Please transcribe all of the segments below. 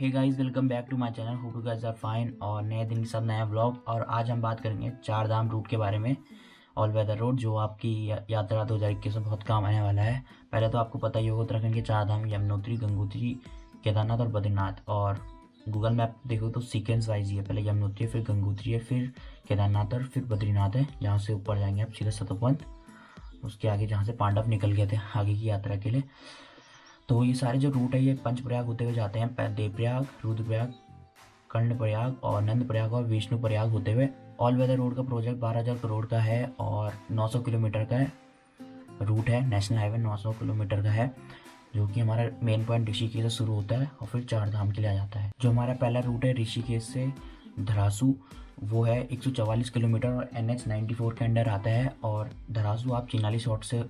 Hey guys welcome back to my channel hope you guys are fine और नए दिन के साथ नया व्लॉग और आज हम बात करेंगे चार धाम रूट के बारे में ऑल वेदर रोड जो आपकी यात्रा दो हज़ार इक्कीस में बहुत काम आने वाला है। पहले तो आपको पता ही होगा उत्तराखंड के चार धाम यमुनोत्री, गंगोत्री, केदारनाथ और बद्रीनाथ और गूगल मैप देखो तो सीक्वेंस वाइज ही है। पहले यमुनोत्री है, फिर गंगोत्री है, फिर केदारनाथ और फिर बद्रीनाथ है, जहाँ से ऊपर जाएँगे आप सीधा सतोपंथ उसके आगे जहाँ से पांडव निकल गए थे आगे की यात्रा के लिए। तो ये सारे जो रूट है, ये पंचप्रयाग होते हुए जाते हैं। देवप्रयाग, रुद्रप्रयाग कर्णप्रयाग और नंद प्रयाग और विष्णु प्रयाग होते हुए। ऑल वेदर रोड का प्रोजेक्ट बारह हज़ार करोड़ का है और 900 किलोमीटर का रूट है। नेशनल हाईवे 900 किलोमीटर का है, जो कि हमारा मेन पॉइंट ऋषिकेश से शुरू होता है और फिर चार धाम के लिए आ जाता है। जो हमारा पहला रूट है ऋषिकेश से धरासू, वो है 144 किलोमीटर और एन एच के अंडर आता है और धरासू आप चिनाली शॉर्ट से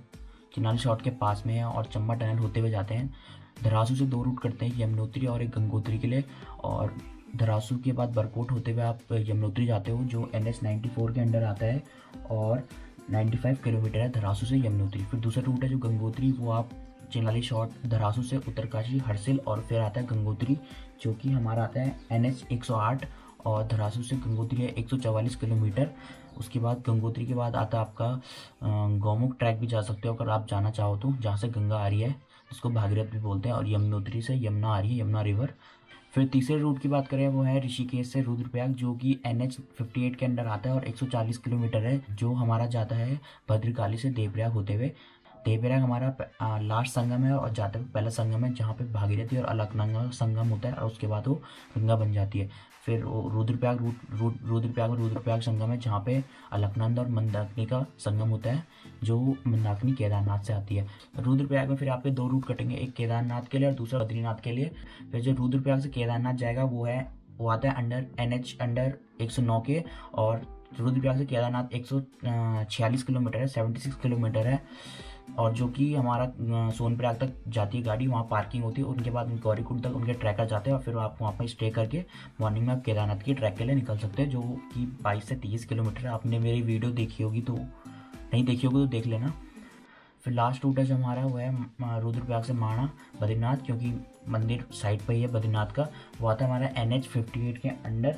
चिनाली शॉर्ट के पास में है और चंबा टनल होते हुए जाते हैं। धरासू से दो रूट करते हैं, यमुनोत्री और एक गंगोत्री के लिए। और धरासू के बाद बरकोट होते हुए आप यमुनोत्री जाते हो, जो एन एच के अंडर आता है और 95 किलोमीटर है धरासू से यमुनोत्री। फिर दूसरा रूट है जो गंगोत्री, वो आप चिनाली शॉर्ट धरासू से उत्तरकाशी, हरसिल और फिर आता है गंगोत्री, जो कि हमारा आता है एन एच और धरासू से गंगोत्री है 144 किलोमीटर। उसके बाद गंगोत्री के बाद आता है आपका गौमुख ट्रैक भी जा सकते हो अगर आप जाना चाहो तो जहाँ से गंगा आ रही है। जिसको भागीरथ भी बोलते हैं और यमुनोत्री से यमुना आ रही है, यमुना रिवर। फिर तीसरे रूट की बात करें, वो है ऋषिकेश से रुद्रप्रयाग, जो कि एन एच फिफ्टी एट के अंडर आता है और 140 किलोमीटर है, जो हमारा जाता है भद्रकाली से देवप्रयाग होते हुए। देवप्रयाग हमारा लास्ट संगम है और जाते पहला संगम है, जहाँ पे भागीरथी और अलकनंगा संगम होता है और उसके बाद वो गंगा बन जाती है। फिर रुद्रप्रयाग रुद्रप्रयाग रुद्रप्रयाग संगम है, जहाँ पे अलकनंद और मंदाकिनी का संगम होता है, जो मंदाकिनी केदारनाथ से आती है। रुद्रप्रयाग में फिर आपके दो रूट कटेंगे, एक केदारनाथ के लिए और दूसरा बद्रीनाथ के लिए। फिर जो रुद्रप्रयाग से केदारनाथ जाएगा, वो है, वो आता है अंडर एन एच अंडर एक सौ नौ के और रुद्रप्रयाग से केदारनाथ एक सौ छियालीस किलोमीटर है सेवेंटी किलोमीटर है। और जो कि हमारा सोनप्रयाग तक जाती है गाड़ी, वहाँ पार्किंग होती है उनके बाद गौरीकुंड तक उनके ट्रैकर जाते हैं, और फिर आप वहाँ पर स्टे करके मॉर्निंग में आप केदारनाथ की ट्रैक के लिए निकल सकते हैं, जो कि बाईस से तीस किलोमीटर आपने मेरी वीडियो देखी होगी तो नहीं देखी होगी तो देख लेना। फिर लास्ट रूट है जो हमारा, वो है रुद्रप्रयाग से माणा, बद्रीनाथ, क्योंकि मंदिर साइड पर ही है बद्रीनाथ का। वो आता है हमारा एन एच फिफ्टी एट के अंडर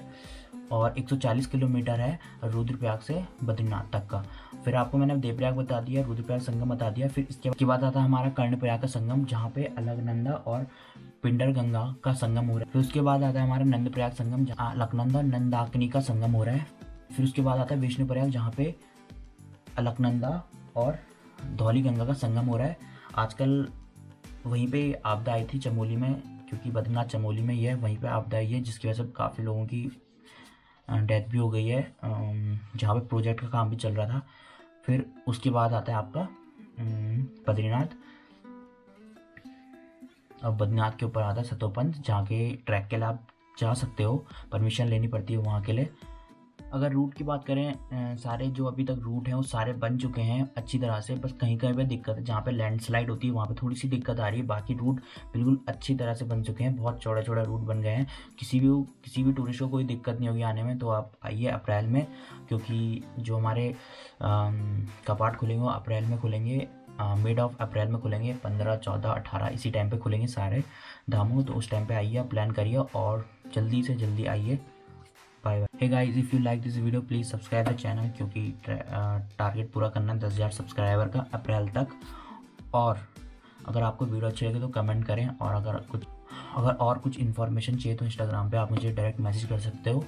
और 140 किलोमीटर है रुद्रप्रयाग से बद्रीनाथ तक का। फिर आपको मैंने देवप्रयाग बता दिया, रुद्रप्रयाग संगम बता दिया, फिर इसके बाद आता है हमारा कर्णप्रयाग का संगम, जहाँ पे अलगनंदा और पिंडर गंगा का संगम हो रहा है। फिर उसके बाद आता है हमारा नंद प्रयाग संगम, जहाँ अलकनंदा नंदाकनी का संगम हो रहा है। फिर उसके बाद आता है विष्णु प्रयाग जहाँ पे अलकनंदा और धौली गंगा का संगम हो रहा है। आजकल वहीं पे आपदा आई थी चमोली में, क्योंकि बद्रीनाथ चमोली में ही है, वहीं पे आपदा आई है, जिसकी वजह से काफ़ी लोगों की डेथ भी हो गई है जहाँ पे प्रोजेक्ट का काम भी चल रहा था। फिर उसके बाद आता है आपका बद्रीनाथ। अब बद्रीनाथ के ऊपर आता है सतोपंथ जहाँ के ट्रैक के लिए आप जा सकते हो। परमिशन लेनी पड़ती है वहाँ के लिए। अगर रूट की बात करें सारे जो अभी तक रूट हैं, वो सारे बन चुके हैं अच्छी तरह से, बस कहीं कहीं पे दिक्कत है जहाँ पे लैंडस्लाइड होती है, वहाँ पे थोड़ी सी दिक्कत आ रही है। बाकी रूट बिल्कुल अच्छी तरह से बन चुके हैं, बहुत चौड़े चौड़े रूट बन गए हैं। किसी भी किसी भी टूरिस्ट को कोई दिक्कत नहीं होगी आने में तो आप आइए अप्रैल में, क्योंकि जो हमारे कपाट खुलेंगे, वो अप्रैल में खुलेंगे मिड ऑफ़ अप्रैल में खुलेंगे, पंद्रह, चौदह, अठारह, इसी टाइम पे खुलेंगे सारे धामों। तो उस टाइम पे आइए प्लान करिए और जल्दी से जल्दी आइए। Bye bye hey guys if you like this video please subscribe the channel क्योंकि टारगेट पूरा करना है दस हज़ार सब्सक्राइबर का अप्रैल तक। और अगर आपको वीडियो अच्छी लगे तो कमेंट करें और अगर कुछ अगर और कुछ इन्फॉर्मेशन चाहिए तो इंस्टाग्राम पे आप मुझे डायरेक्ट मैसेज कर सकते हो।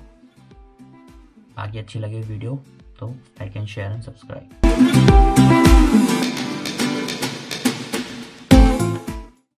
आगे अच्छी लगे वीडियो तो like and share and subscribe